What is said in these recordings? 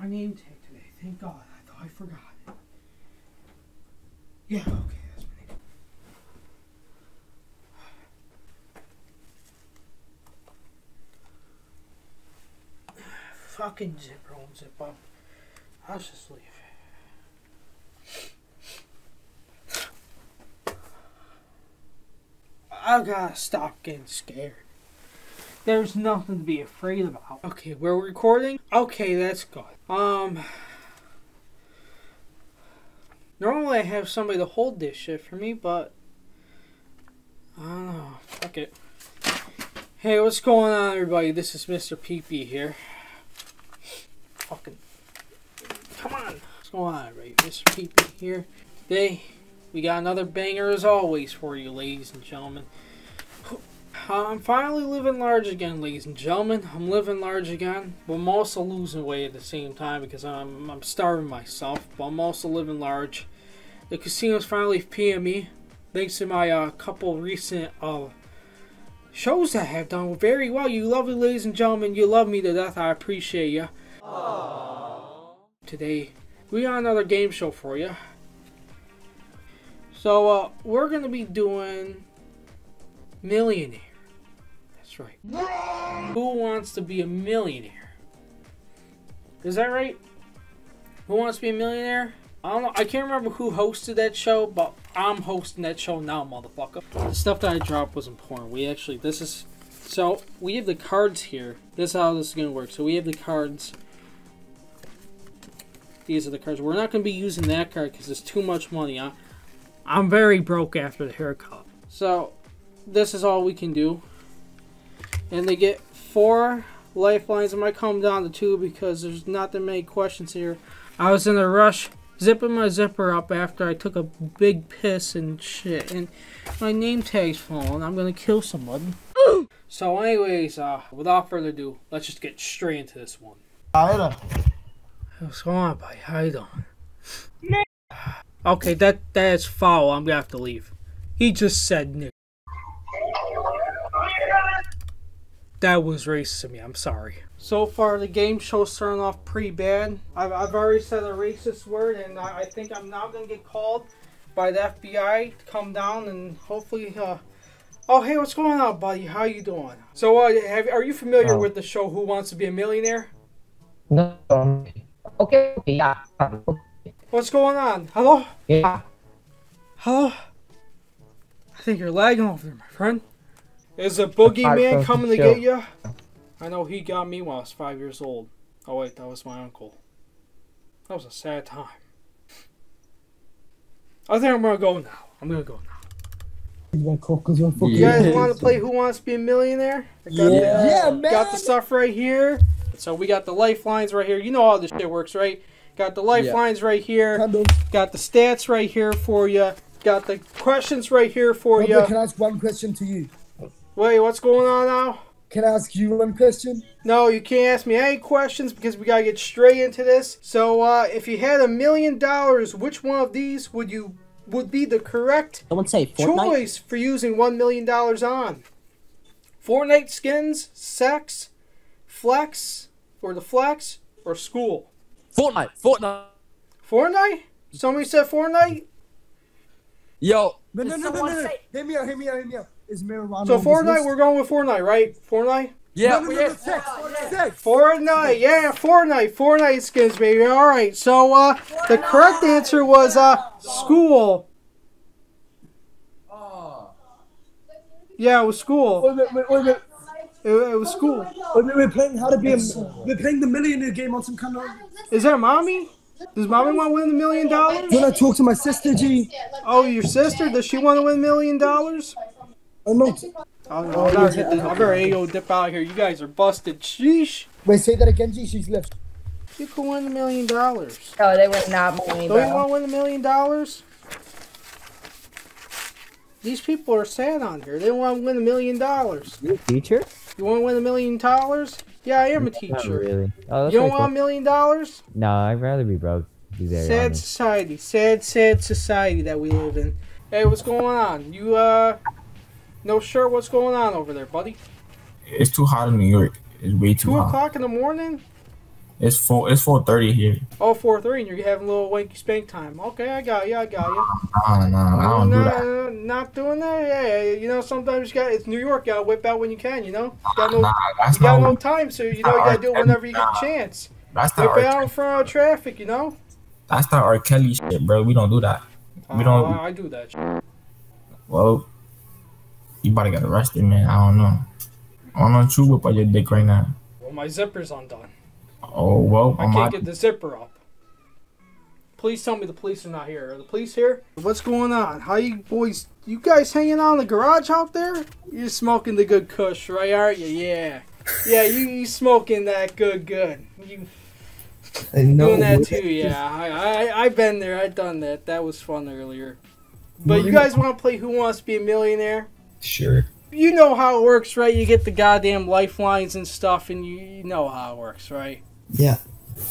my name tag today. Thank God. I thought I forgot it. Yeah, okay, that's my name. Fucking zipper won't zip up. I'll just leave. I gotta stop getting scared. There's nothing to be afraid about. Okay, we're recording? Okay, that's good. Um. Normally I have somebody to hold this shit for me, but. I don't know. Fuck it. Hey, what's going on, everybody? This is Mr. PP here. Fucking. Come on. What's going on, everybody? Mr. PP here. Today, we got another banger as always for you, ladies and gentlemen. I'm finally living large again, ladies and gentlemen. I'm living large again, but I'm also losing weight at the same time because I'm, I'm starving myself, but I'm also living large. The casino's finally paying me, thanks to my uh, couple recent uh, shows that have done very well. You lovely ladies and gentlemen, you love me to death. I appreciate you. Today, we got another game show for you. So, uh, we're going to be doing Millionaire. That's right. Who wants to be a millionaire? Is that right? Who wants to be a millionaire? I don't know. I can't remember who hosted that show, but I'm hosting that show now, motherfucker. The stuff that I dropped was important. We actually, this is, so we have the cards here. This is how this is going to work. So we have the cards. These are the cards. We're not going to be using that card because it's too much money. I, I'm very broke after the haircut. So this is all we can do. And they get four lifelines. I might come down to two because there's not that many questions here. I was in a rush zipping my zipper up after I took a big piss and shit. And my name tag's fallen. I'm going to kill someone. so anyways, uh, without further ado, let's just get straight into this one. What's going on, buddy? How you doing? Okay, that that's foul. I'm gonna have to leave. He just said Nick. That was racist of me. I'm sorry. So far, the game show's starting off pretty bad. I've, I've already said a racist word, and I, I think I'm now gonna get called by the FBI to come down and hopefully. Uh, oh, hey, what's going on, buddy? How you doing? So, uh, have, are you familiar Oh. with the show Who Wants to Be a Millionaire? No. Okay, okay, yeah. What's going on? Hello? Yeah. Hello? I think you're lagging over there, my friend. Is a boogeyman from coming to the get you? I know he got me when I was five years old. Oh wait, that was my uncle. That was a sad time. I think I'm gonna go now. I'm gonna go now. You Yeah. guys want to play Who Wants to Be a Millionaire? I got Yeah. the, Yeah, man. Got the stuff right here. So we got the lifelines right here. You know how this shit works, right? Got the lifelines right here. Kind. Got the stats right here for you. Got the questions right here for Robert, you. can I ask one question to you? Wait, what's going on now? Can I ask you one question? No, you can't ask me any questions because we gotta get straight into this. So, uh, if you had a million dollars, which one of these would you would be the correct Someone say Fortnite. choice for using one million dollars on? Fortnite skins, sex, flex, or the flex, or school? Fortnite. Fortnite. Fortnite? Somebody said Fortnite. Yo. No, no, no, no, someone no, no. say- Hear me out, hear me out, hear me out. Is marijuana So on Fortnite, list? we're going with Fortnite, right? Fortnite. Yeah. No, no, we no, no, have- sex, sex. Fortnite, yeah, Fortnite, Fortnite skins, baby. All right, so uh, the correct answer was uh, school. Yeah, it was school. Wait, wait, wait, wait, wait. It, it was school. Wait, wait, We're playing how to be a. We're playing the millionaire game on some kind of. Is that mommy? Does mommy want to win a million dollars? When I talk to my sister, G, Oh, your sister? Does she want to win a million dollars? I'm not. Oh, no, I'm not hit this. I better go dip out here. You guys are busted. Sheesh. Wait, say that again, G. She's left. You could win a million dollars. Oh, they would not money, Don't you want bro. to win a million dollars? These people are sad on here. They want to win a million dollars. You a teacher? You want to win a million dollars? Yeah, I am a Not teacher. really. Oh, that's You don't pretty want a million dollars? No, I'd rather be broke. To be very Sad honest. society. Sad, sad society that we live in. Hey, what's going on? You, uh, no sure what's going on over there, buddy? It's too hot in New York. It's way too Two hot. o'clock in the morning? It's four. It's four thirty here. Oh, four three, and you're having a little wanky spank time. Okay, I got you. I got you. Nah, nah, I don't do that. no, not doing that. Yeah, you know, sometimes you got it's New York. You gotta whip out when you can. You know, you got no, Nah, that's you got no time, so you know you gotta do it whenever you get a chance. That's not. Whip out in front of traffic. You know. that's not R. Kelly shit, bro. We don't do that. We don't. Uh, I do that. shit. Well, you about to get arrested, man. I don't know. I don't know what you whip on your dick right now. Well, my zipper's undone. Oh well, I on my can't get the zipper up. Please tell me the police are not here. Are the police here? What's going on? How you boys? You guys hanging out in the garage out there? You're smoking the good kush, right? Aren't you? Yeah. Yeah, you, you smoking that good good. You I know. doing that what- too? Yeah, I I I've been there. I've done that. That was fun earlier. But you guys want to play Who Wants to Be a Millionaire? Sure. You know how it works, right? You get the goddamn lifelines and stuff, and you, you know how it works, right? Yeah.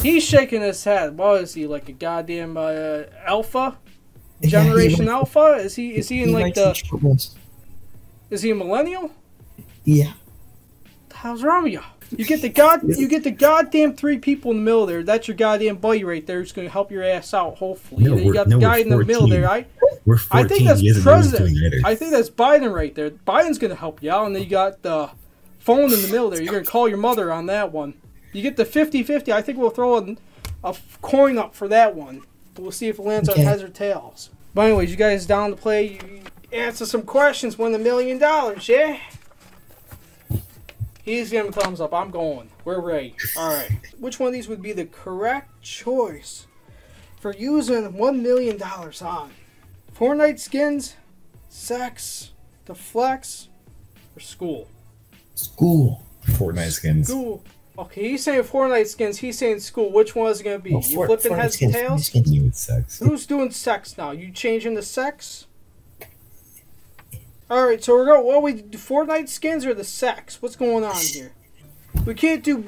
He's shaking his head. What is he like a goddamn uh, alpha? Generation he, Alpha? Is he is he in he like the is he a millennial? Yeah. How's with you? Get the god you get the goddamn three people in the middle there. That's your goddamn buddy right there who's gonna help your ass out, hopefully. No, and then you got the no, guy in the middle there. I We're I think that's he doesn't know what he's president. I think that's Biden right there. Biden's gonna help you out, and then you got the phone in the middle there. You're gonna call your mother on that one. You get the 50-50. I think we'll throw a, a coin up for that one. We'll see if it lands Okay. on heads or tails. But anyways, you guys down to play? You answer some questions, win a million dollars. Yeah. He's giving a thumbs up. I'm going. We're ready. All right. Which one of these would be the correct choice for using one million dollars on? Fortnite skins, sex, the flex, or school? School. Fortnite skins. School. Okay, he's saying Fortnite skins. He's saying school. Which one is it gonna be? Oh, you for- flipping Fortnite heads skins, and tails? skins. Sex. Who's doing sex now? You changing the sex? All right, so we're going. What we do? Fortnite skins or the sex? What's going on here? We can't do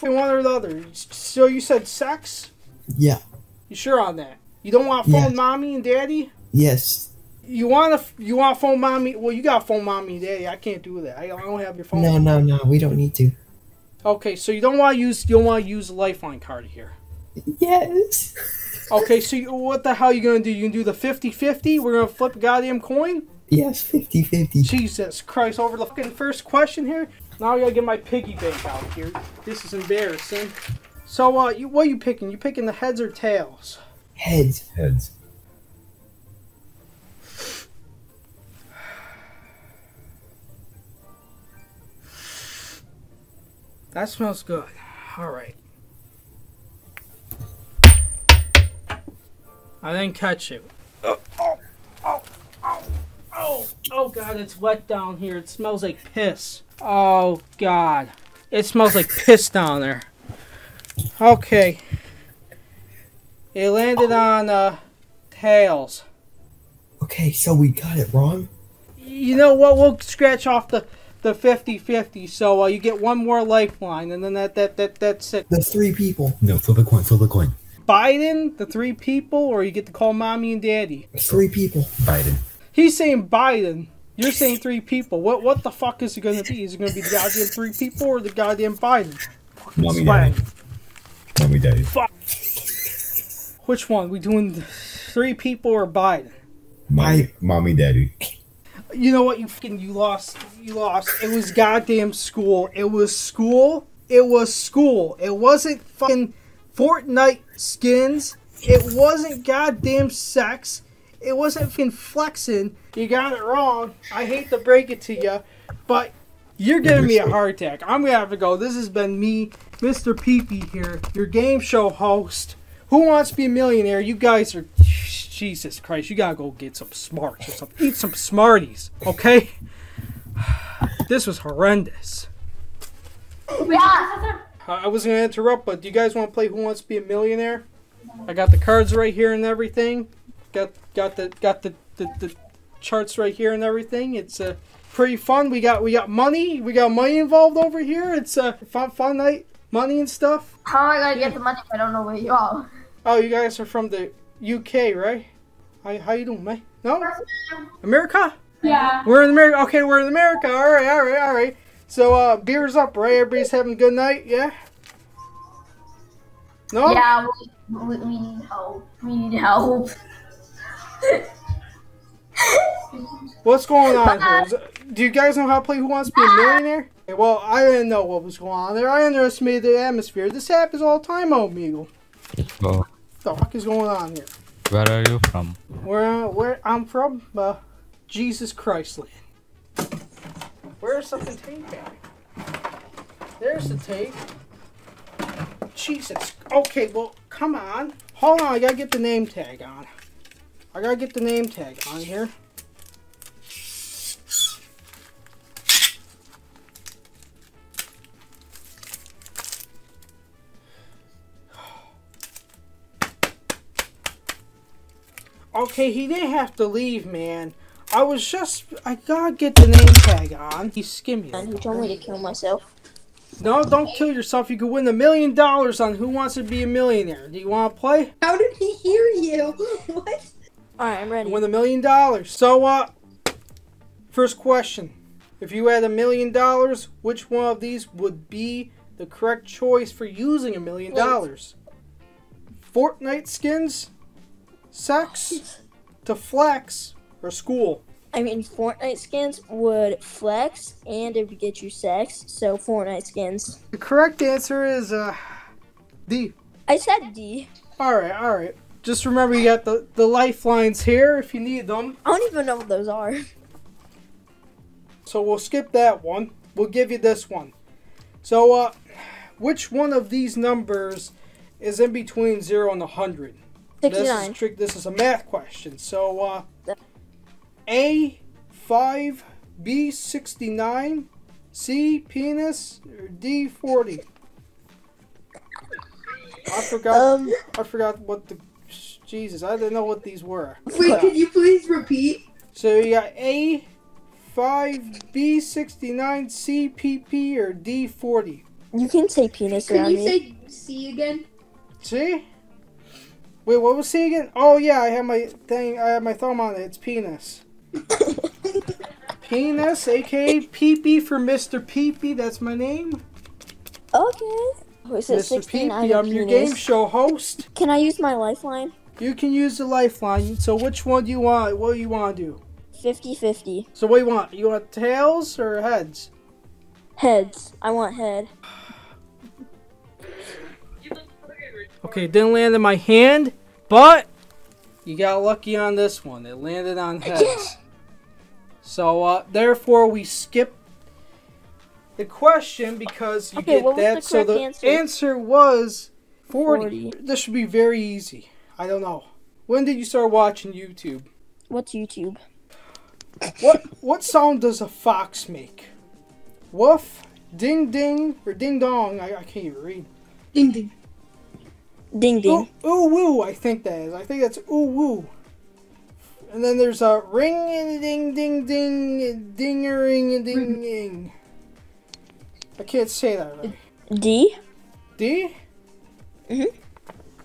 one or the other. So you said sex? Yeah. You sure on that? You don't want phone Yeah. mommy and daddy? Yes. You want to? You want phone mommy? Well, you got phone mommy and daddy. I can't do that. I I don't have your phone. No, no, no. We don't need to. Okay, so you don't want to use. You don't want to use a lifeline card here. Yes. Okay, so you, what the hell are you gonna do? You gonna do the 50-50? We're gonna flip a goddamn coin? Yes. 50 50. Jesus Christ, over the fucking first question here. Now I gotta get my piggy bank out here. This is embarrassing. So, uh, you, what are you picking? You picking the heads or tails? Heads. Heads. That smells good. All right. I didn't catch it. Oh, oh, oh, oh, oh, oh, God, it's wet down here. It smells like piss. Oh, God. It smells like piss down there. Okay. It landed on, uh, tails. Okay, so we got it wrong. You know what? We'll scratch off the the 50-50, so uh, you get one more lifeline, and then that that that that's it. The three people. No, flip a coin. Flip a coin. Biden, the three people, or you get to call mommy and daddy. Three people. Biden. He's saying Biden. You're saying three people. What what the fuck is it gonna be? Is it gonna be the goddamn three people or the goddamn Biden? Mommy, Swag. daddy. Mommy, daddy. Which one? We doing three people or Biden? My mommy, daddy. You know what? You fucking you lost. You lost. It was goddamn school. It was school. It was school. It wasn't fucking Fortnite skins. It wasn't goddamn sex. It wasn't fucking flexing. You got it wrong. I hate to break it to you, but you're giving me a heart attack. I'm gonna have to go. This has been me, Mr. PP here, your game show host. Who wants to be a millionaire? You guys are Jesus Christ. You gotta go get some smarts or something. Eat some Smarties, okay? This was horrendous. I I wasn't gonna interrupt, but do you guys want to play Who Wants to Be a Millionaire? I got the cards right here and everything got got the got the, the, the charts right here and everything. It's uh, pretty fun. We got we got money. We got money involved over here. It's a uh, fun fun night. Money and stuff. How am I gonna yeah. get the money? I don't know where you are. Oh, you guys are from the UK, right? How, how you doing, mate? No, America. Yeah. We're in America. Okay, we're in America. All right, all right, all right. So uh, beers up, right? Everybody's having a good night. Yeah. No. Yeah, we, we need help. We need help. What's going on here? Is it- do you guys know how to play Who Wants to Be a Millionaire? Well, I didn't know what was going on there. I underestimated the atmosphere. This happens all the time, Omegle. Let's. What the fuck is going on here? Where are you from? Where where I'm from? Uh, Jesus Christ land. Where's the tape at? There's the tape. Jesus. Okay, well, come on. Hold on, I gotta get the name tag on. I gotta get the name tag on here. Okay, he didn't have to leave, man. I was just, I gotta get the name tag on. He's skimming. And who told me to kill myself? No, don't kill yourself. You could win a million dollars on Who Wants to Be a Millionaire. Do you want to play? How did he hear you? What? Alright, I'm ready. Win a million dollars. So, uh, first question. If you had a million dollars, which one of these would be the correct choice for using a million dollars? Fortnite skins, sex, to flex, or school? I mean, Fortnite skins would flex and it would get you sex, so Fortnite skins. The correct answer is, uh, D. I said D. Alright, alright. Just remember you got the, the lifelines here if you need them. I don't even know what those are. So we'll skip that one. We'll give you this one. So, uh, which one of these numbers is in between 0 and 100? 69. This 69. is, this is a math question. So, uh, A, 5, B, 69, C, penis, or D, 40? I forgot. Um, I forgot what the. Jesus, I didn't know what these were. Wait, could you please repeat? So you got A, 5, B, 69, C, PP, or D, 40. You can say penis Can around you me. say C again? See? Wait, what was C again? Oh yeah, I have my thing. I have my thumb on it. It's penis. penis, aka PP for Mr. PP. That's my name. Okay. Who said Mr. 69 PP. I'm your game show host. Can I use my lifeline? You can use the lifeline. So which one do you want? What do you want to do? 50 50. So what do you want? You want tails or heads? Heads. I want head. Okay, it didn't land in my hand, but you got lucky on this one. It landed on heads. So, uh, therefore, we skip the question because you Okay, get that. the so the correct answer? was 40. 40. This should be very easy. I don't know. When did you start watching YouTube? What's YouTube? What what sound does a fox make? Woof, ding ding, or ding dong? I, I can't even read. Ding ding. Ding ding. Ooh, ooh woo, I think that is. I think that's ooh woo. And then there's a ring and ding ding ding ding dingering and ding ding. I can't say that right. D? D? Mhm.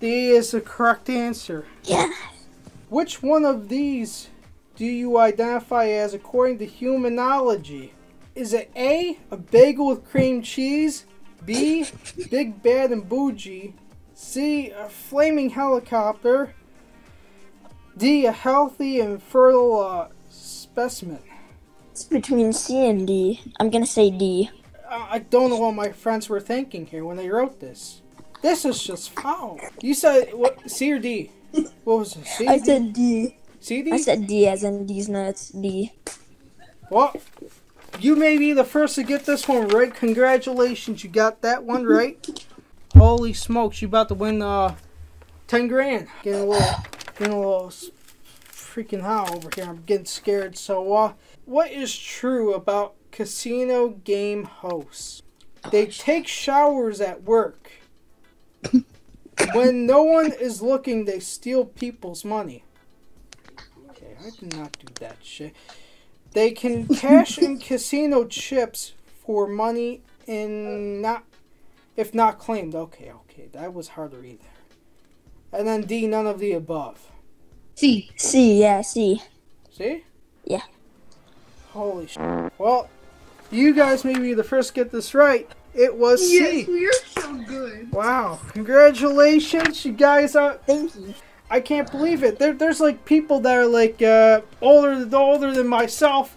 D is the correct answer. Yeah. Which one of these do you identify as according to humanology? Is it A, a bagel with cream cheese? B, big bad and bougie? C, a flaming helicopter? D, a healthy and fertile uh, specimen? It's between C and D. I'm gonna say D. Uh, don't know what my friends were thinking here when they wrote this. This is just foul. You said what? C or D? What was it? C? I said D. C D? I said D as in D's nuts. D. Well, you may be the first to get this one right. Congratulations, you got that one right. Holy smokes, you about to win uh ten grand. Getting a little, getting a little freaking high over here. I'm getting scared. So, uh, what is true about casino game hosts? They take showers at work. When no one is looking, they steal people's money. Okay, I did not do that shit. They can cash in casino chips for money in not if not claimed. Okay, okay, that was hard to read there. And then D, none of the above. C. C, yeah, C. See? Yeah. Holy sh! Well, you guys may be the first to get this right. It was Yes, C. we are so good. Wow! Congratulations, you guys! Are, Thank you. I can't believe it. There, there's like people that are like uh, older, older than myself.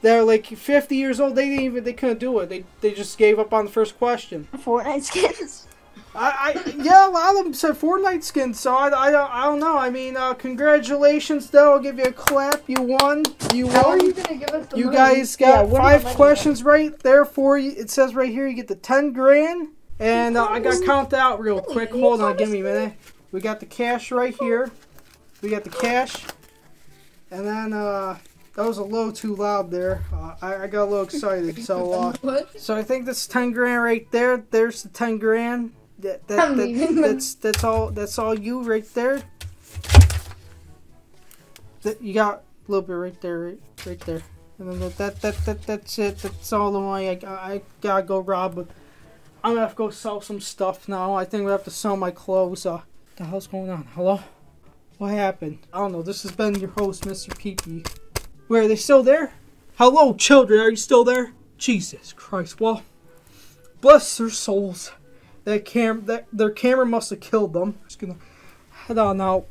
They're like 50 years old. They didn't even, they couldn't do it. They, they just gave up on the first question. Fortnite skins. I, I yeah, a lot of them said Fortnite skins, so I, I, don't, I don't know. I mean, uh, congratulations, though. I'll give you a clap. You won. You How are won. you gonna give us the You money? guys got where do five my money questions right there for you. It says right here you get the 10 grand. And uh, I got to count out real quick. Hold on, give me a minute. We got the cash right here. We got the cash. And then, uh, that was a little too loud there. Uh, I, I got a little excited. So, uh, What? so I think that's 10 grand right there. There's the 10 grand. That, that, that- that's that's all that's all you right there. That you got a little bit right there, right, right there. And then that, that that that that's it. That's all the money I, I gotta go rob. I'm gonna have to go sell some stuff now. I think we have to sell my clothes. Uh, the hell's going on? Hello? What happened? I don't know. This has been your host, Mr. PP. Where are they still there? Hello, children. Are you still there? Jesus Christ. Well, bless their souls. That cam that their camera must have killed them. Just gonna head on out.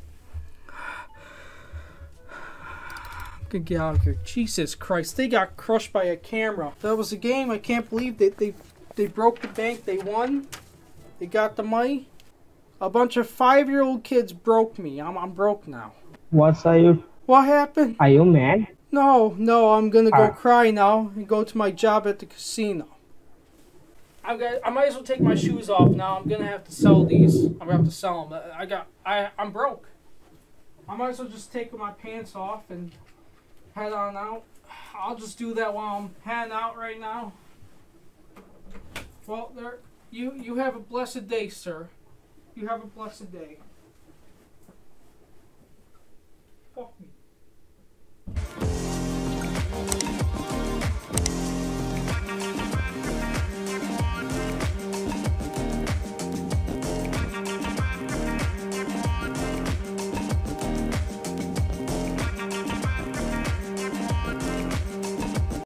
I'm gonna get out of here. Jesus Christ, they got crushed by a camera. That was a game. I can't believe they they they broke the bank. They won. They got the money. A bunch of five-year-old kids broke me. I'm I'm broke now. What's are you? What happened? Are you mad? No, no, I'm gonna go Ah. cry now and go to my job at the casino. I got. I might as well take my shoes off now. I'm gonna have to sell these. I'm gonna have to sell them. I got. I. I'm broke. I might as well just take my pants off and head on out. I'll just do that while I'm heading out right now. Well, there. You. You have a blessed day, sir. You have a blessed day.